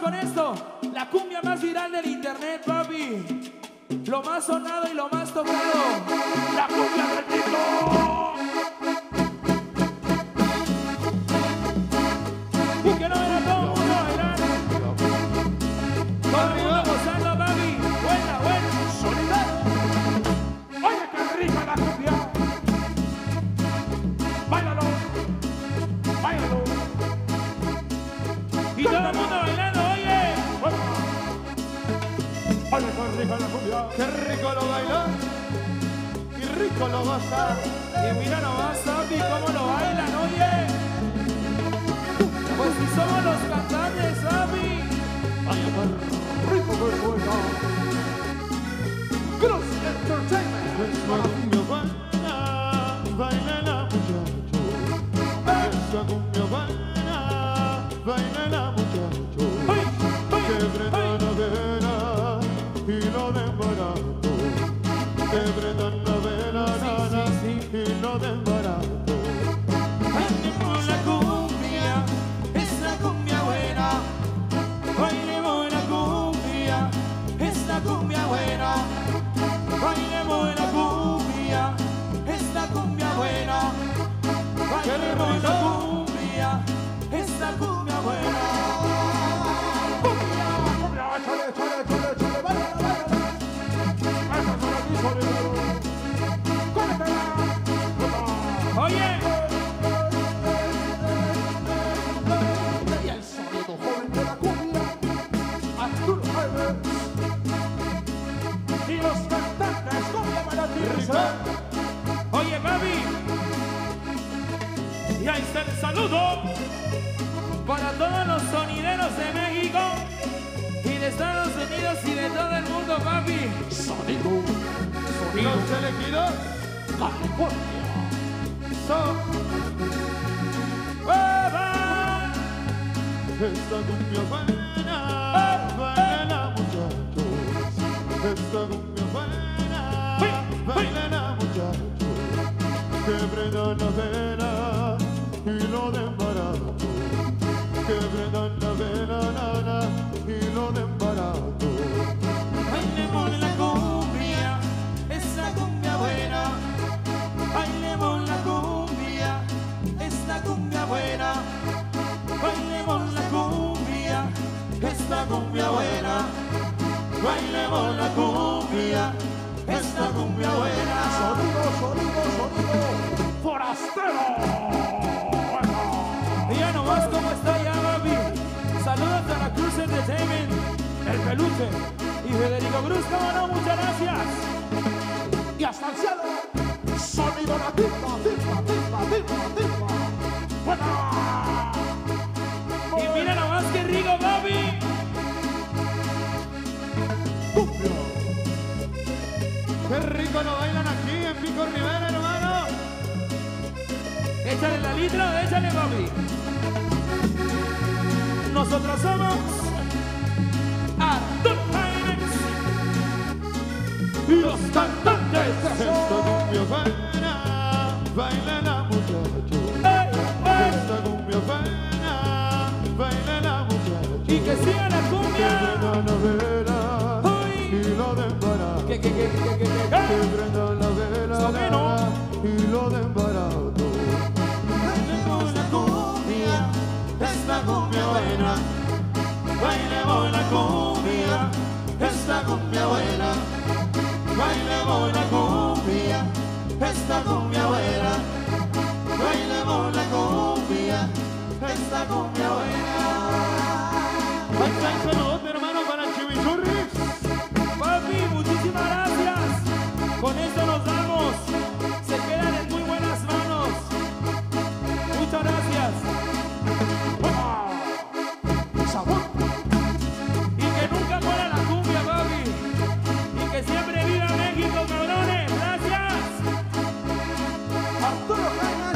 con esto. La cumbia más viral del internet, papi. Lo más sonado y lo más tocado. La cumbia del TikTok. Y que no era todo el mundo bailar. Todo el mundo gozando, papi. Buena, buena. Solidario. Oye, qué rica la cumbia. Báilalo. Báilalo. Y todo el mundo bailando, Qué. Qué rico lo baila y rico lo goza. Y mira nomás, papi, cómo lo vela y lo den barato. Que prendan la vela, nana, y lo den barato. Oye, papi. Y ahí está el saludo para todos los sonideros de México y de Estados Unidos y de todo el mundo, papi. Sonido, sonido Los elegidos California. ¡Baba! esta cumbia buena, bailala muchachos. Esta cumbia buena, bailala muchachos. Que prendan la vela y lo den barato. Que prendan la vela, nana, y Bailemos la cumbia, esta cumbia buena. Sonido, sonido, sonido. Forastero. Mira nomás cómo está ya, papi. Saludos a la Cruz Entertainment, el peluche y Federico Cruz, cómo no, muchas gracias. Y hasta el cielo. Sonido la rico lo bailan aquí en Pico Rivera, hermano. Échale la litro, échale, papi. Nosotros somos Artur Jaimez. Los cantantes. Esta cumbia buena, bailala muchachos. ¡Ey, ey! Esta cumbia buena, bailala muchachos. Y que siga la cumbia enfrenta la y lo esta cumbia buena. Esta cumbia buena. Esta cumbia buena. La cumbia, esta cumbia Tudo bem?